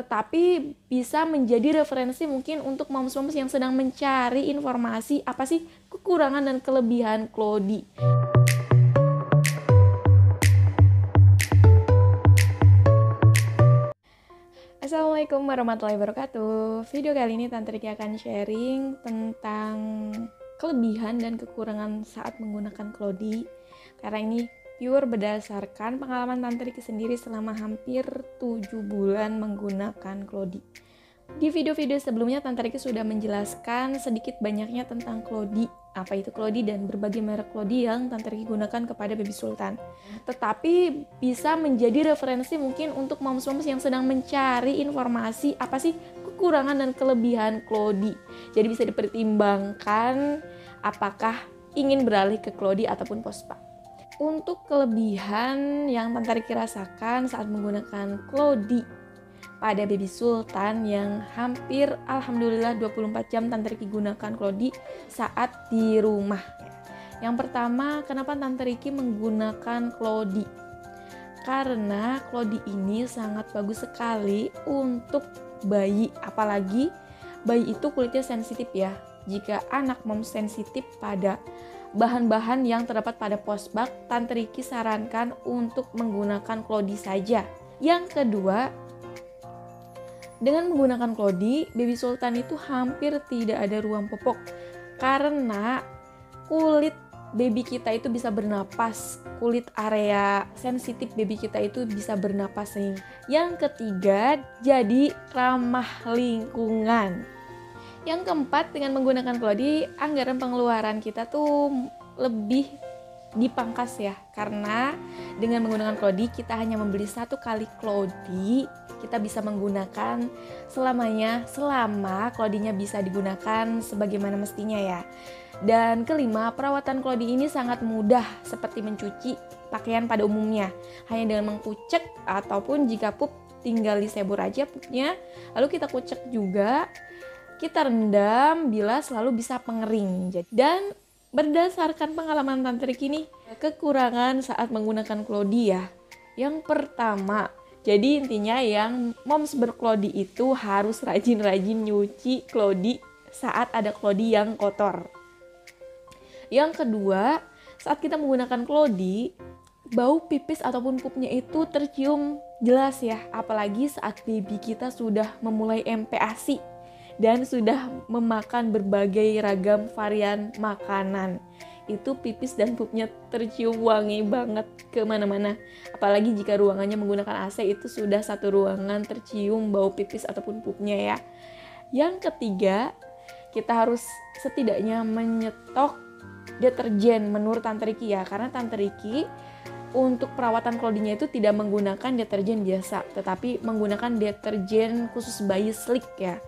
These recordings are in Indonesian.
tetapi bisa menjadi referensi mungkin untuk moms-moms yang sedang mencari informasi apa sih kekurangan dan kelebihan Clody. Assalamualaikum warahmatullahi wabarakatuh. Video kali ini Tante Riki akan sharing tentang kelebihan dan kekurangan saat menggunakan Clody. Karena ini pure berdasarkan pengalaman Tante Riki sendiri selama hampir 7 bulan menggunakan Clody. Di video-video sebelumnya Tante Riki sudah menjelaskan sedikit banyaknya tentang Clody, apa itu Clody dan berbagai merek Clody yang Tante Riki gunakan kepada Baby Sultan. Tetapi bisa menjadi referensi mungkin untuk moms-moms yang sedang mencari informasi apa sih kekurangan dan kelebihan Clody. Jadi bisa dipertimbangkan apakah ingin beralih ke Clody ataupun Pospa. Untuk kelebihan yang Tante Riki rasakan saat menggunakan Clody pada Baby Sultan yang hampir alhamdulillah 24 jam Tante Riki gunakan Clody saat di rumah. Yang pertama, kenapa Tante Riki menggunakan Clody? Karena Clody ini sangat bagus sekali untuk bayi, apalagi bayi itu kulitnya sensitif ya. Jika anak mom sensitif pada bahan-bahan yang terdapat pada postbag, Tante Riki sarankan untuk menggunakan Clody saja. Yang kedua, dengan menggunakan Clody, Baby Sultan itu hampir tidak ada ruang popok karena kulit baby kita itu bisa bernapas, kulit area sensitif baby kita itu bisa bernapas. Yang ketiga, jadi ramah lingkungan. Yang keempat, dengan menggunakan Clody, anggaran pengeluaran kita tuh lebih dipangkas ya. Karena dengan menggunakan Clody, kita hanya membeli satu kali Clody, kita bisa menggunakan selamanya selama Clody-nya bisa digunakan sebagaimana mestinya ya. Dan kelima, perawatan Clody ini sangat mudah seperti mencuci pakaian pada umumnya. Hanya dengan mengkucek ataupun jika pup tinggal disebur aja pupnya, lalu kita kucek juga kita rendam bila selalu bisa pengering. Dan berdasarkan pengalaman Tante Riki nih, kekurangan saat menggunakan Clody ya. Yang pertama, jadi intinya yang moms berklodi itu harus rajin-rajin nyuci Clody saat ada Clody yang kotor. Yang kedua, saat kita menggunakan Clody, bau pipis ataupun pupnya itu tercium jelas ya, apalagi saat baby kita sudah memulai MPASI dan sudah memakan berbagai ragam varian makanan. Itu pipis dan pupnya tercium wangi banget ke mana-mana. Apalagi jika ruangannya menggunakan AC itu sudah satu ruangan tercium bau pipis ataupun pupnya ya. Yang ketiga kita harus setidaknya menyetok deterjen menurut Tante Riki ya. Karena Tante Riki untuk perawatan clothingnya itu tidak menggunakan deterjen biasa tetapi menggunakan deterjen khusus bayi slick ya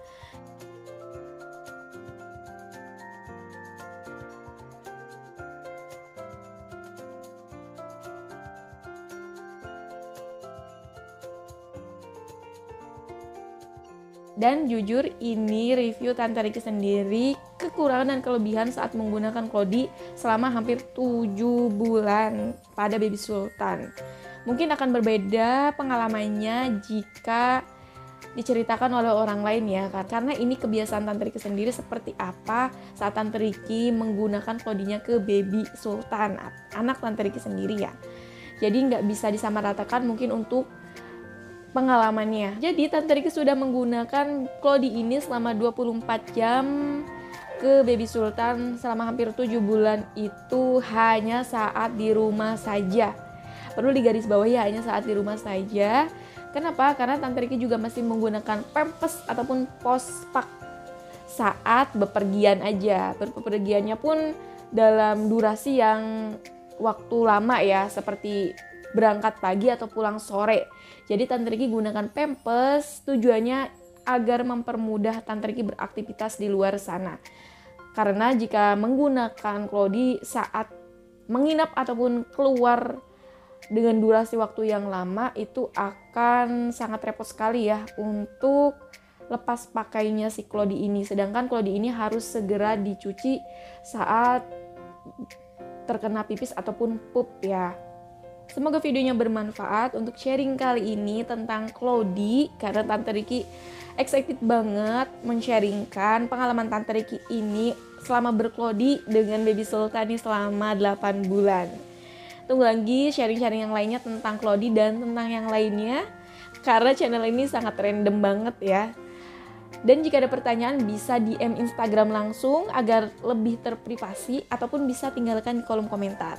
Dan jujur ini review Tante Riki sendiri kekurangan dan kelebihan saat menggunakan Clody selama hampir 7 bulan pada Baby Sultan. Mungkin akan berbeda pengalamannya jika diceritakan oleh orang lain ya karena ini kebiasaan Tante Riki sendiri seperti apa saat Tante Riki menggunakan Clody-nya ke Baby Sultan anak Tante Riki sendiri ya jadi nggak bisa disamaratakan mungkin untuk pengalamannya. Jadi Tante Riki sudah menggunakan Clody ini selama 24 jam ke Baby Sultan selama hampir 7 bulan itu hanya saat di rumah saja. Perlu digarisbawahi hanya saat di rumah saja. Kenapa? Karena Tante Riki juga masih menggunakan pampers ataupun pospak saat bepergian aja. Bepergiannya pun dalam durasi yang waktu lama ya, seperti berangkat pagi atau pulang sore. Jadi Tante Riki gunakan Pampers tujuannya agar mempermudah Tante Riki beraktivitas di luar sana. Karena jika menggunakan Clody saat menginap ataupun keluar dengan durasi waktu yang lama itu akan sangat repot sekali ya untuk lepas pakainya si Clody ini. Sedangkan Clody ini harus segera dicuci saat terkena pipis ataupun pup ya. Semoga videonya bermanfaat untuk sharing kali ini tentang Cloudy karena Tante Riki excited banget men-sharingkan pengalaman Tante Riki ini selama berklodi dengan Baby Sultani selama 8 bulan. Tunggu lagi sharing-sharing yang lainnya tentang Cloudy dan tentang yang lainnya karena channel ini sangat random banget ya. Dan jika ada pertanyaan bisa DM Instagram langsung agar lebih terprivasi ataupun bisa tinggalkan di kolom komentar.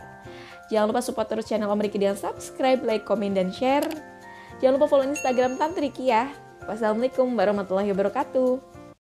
Jangan lupa support terus channel Om Riki dengan subscribe, like, komen, dan share. Jangan lupa follow Instagram Tante Riki ya. Wassalamualaikum warahmatullahi wabarakatuh.